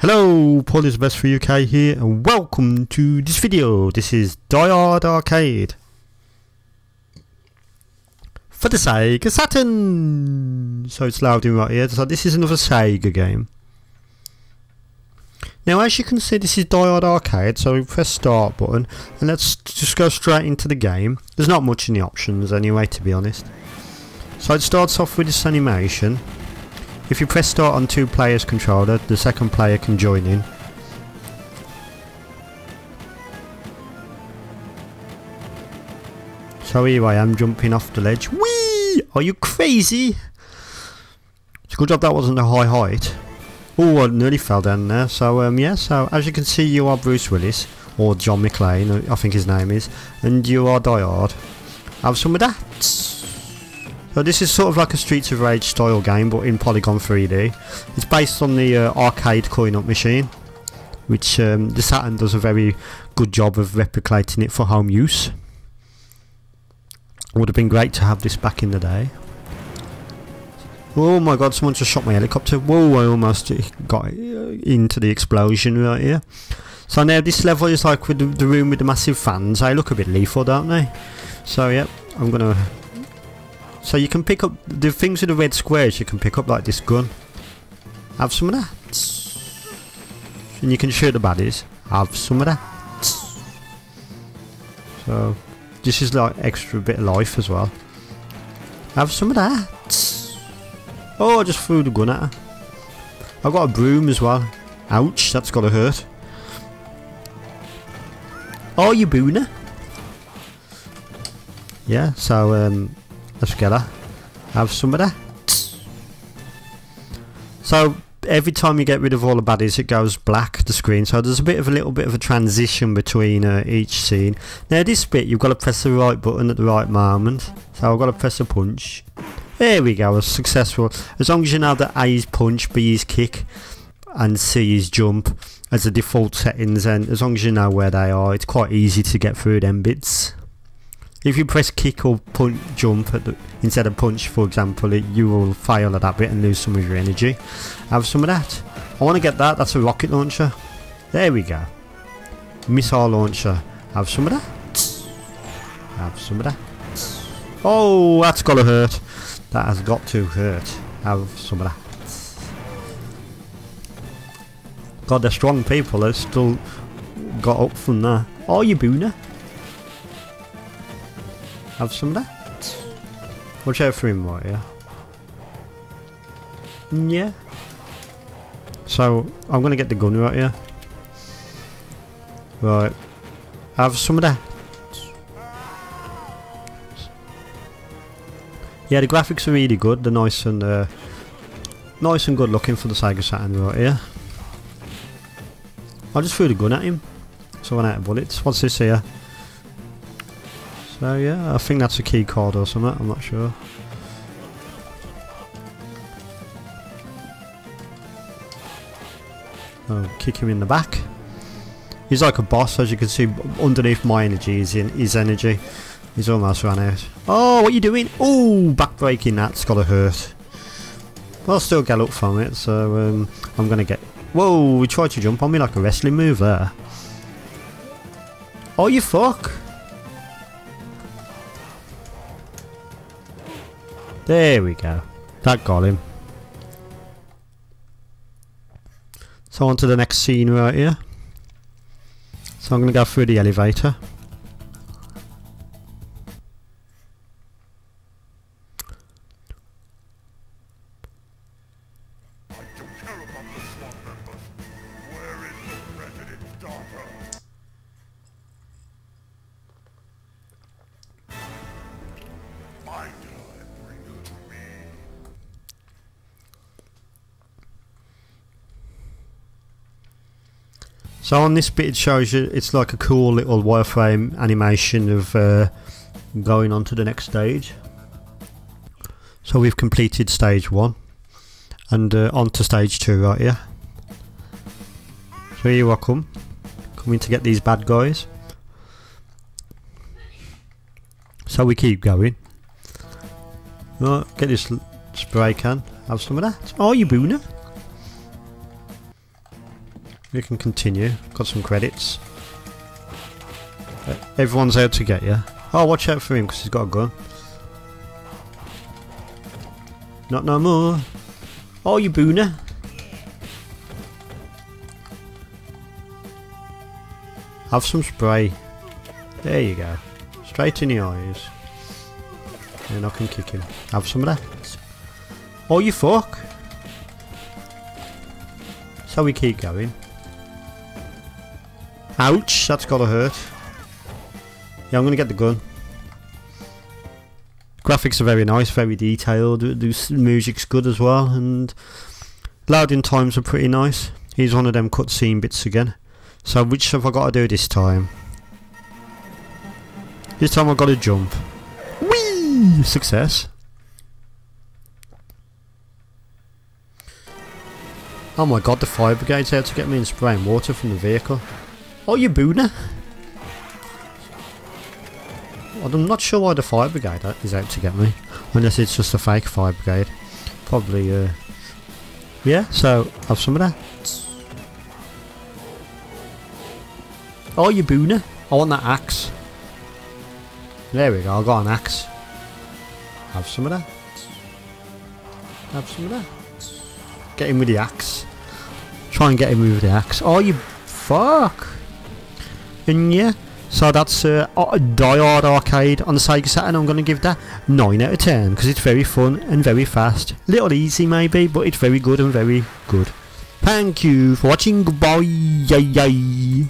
Hello, Paul is best for UK here, and welcome to this video. This is Die Hard Arcade for the Sega Saturn. So it's loading right here. So this is another Sega game. Now, as you can see, this is Die Hard Arcade. So we press Start button, and let's just go straight into the game. There's not much in the options anyway, to be honest. So it starts off with this animation. If you press start on two players controller, the second player can join in. So here I am jumping off the ledge. Whee! Are you crazy? It's a good job that wasn't a high height. Oh, I nearly fell down there. So um, yeah, so as you can see you are Bruce Willis, or John McClane, I think his name is, and you are Die Hard. Have some of that. So this is sort of like a Streets of Rage style game but in Polygon 3D. It's based on the uh, arcade coin-op machine which um, the Saturn does a very good job of replicating it for home use. Would have been great to have this back in the day. Oh my god, someone just shot my helicopter. Whoa, I almost got into the explosion right here. So now this level is like with the, room with the massive fans. They look a bit lethal, don't they? So yeah, I'm gonna so you can pick up the things with the red squares you can pick up like this gun. Have some of that. And you can shoot the baddies. Have some of that. So this is like extra bit of life as well. Have some of that. Oh, I just threw the gun at her. I've got a broom as well. Ouch, that's gotta hurt. Oh, you booner. Yeah, so um, Let's get her. Have some of that. So every time you get rid of all the baddies it goes black the screen. So there's a bit of a little bit of a transition between uh, each scene. Now this bit you've got to press the right button at the right moment. So I've got to press a punch. There we go a successful. As long as you know that A is punch B is kick and C is jump as the default settings and as long as you know where they are it's quite easy to get through them bits if you press kick or punch jump the, instead of punch for example it, you will fail at that bit and lose some of your energy. Have some of that. I want to get that. That's a rocket launcher. There we go. Missile launcher. Have some of that. Have some of that. Oh that's gotta hurt. That has got to hurt. Have some of that. God they're strong people. They still got up from there. Oh you booner have some of that. Watch out for him more, yeah? Yeah. So, I'm gonna get the gun right here. Right. Have some of that. Yeah, the graphics are really good. They're nice and uh, nice and good looking for the Sega Saturn right here. I just threw the gun at him. So I went out of bullets. What's this here? So yeah, I think that's a key card or something, I'm not sure. Oh, kick him in the back. He's like a boss, as you can see underneath my energy is in his energy. He's almost run out. Oh, what are you doing? Oh, backbreaking that's gotta hurt. I'll still get up from it, so um, I'm gonna get... Whoa, he tried to jump on me like a wrestling move there. Oh, you fuck! There we go. That got him. So on to the next scene right here. So I'm going to go through the elevator. So on this bit it shows you it's like a cool little wireframe animation of uh, going on to the next stage. So we've completed stage one and uh, on to stage two right here. So here I come, coming to get these bad guys. So we keep going. Right, get this spray can, have some of that. Oh you booner. We can continue. Got some credits. Everyone's out to get you. Oh, watch out for him because he's got a gun. Not no more. Oh, you booner. Have some spray. There you go. Straight in the eyes. And I can kick him. Have some of that. Oh, you fuck. So we keep going. Ouch, that's gotta hurt. Yeah, I'm gonna get the gun. Graphics are very nice, very detailed. The music's good as well, and loading times are pretty nice. Here's one of them cutscene bits again. So which have I got to do this time? This time I've got to jump. Whee! Success. Oh my god, the fire brigade's out to get me and spraying water from the vehicle. Oh, you booner! I'm not sure why the fire brigade is out to get me. Unless it's just a fake fire brigade. Probably, uh... Yeah, so, have some of that. Oh, you booner. I want that axe. There we go, I got an axe. Have some of that. Have some of that. Get him with the axe. Try and get him with the axe. Oh, you fuck. And yeah, so that's uh, Die Hard Arcade on the Sega Saturn. I'm going to give that 9 out of 10 because it's very fun and very fast. Little easy maybe, but it's very good and very good. Thank you for watching. Goodbye. Yay, yay.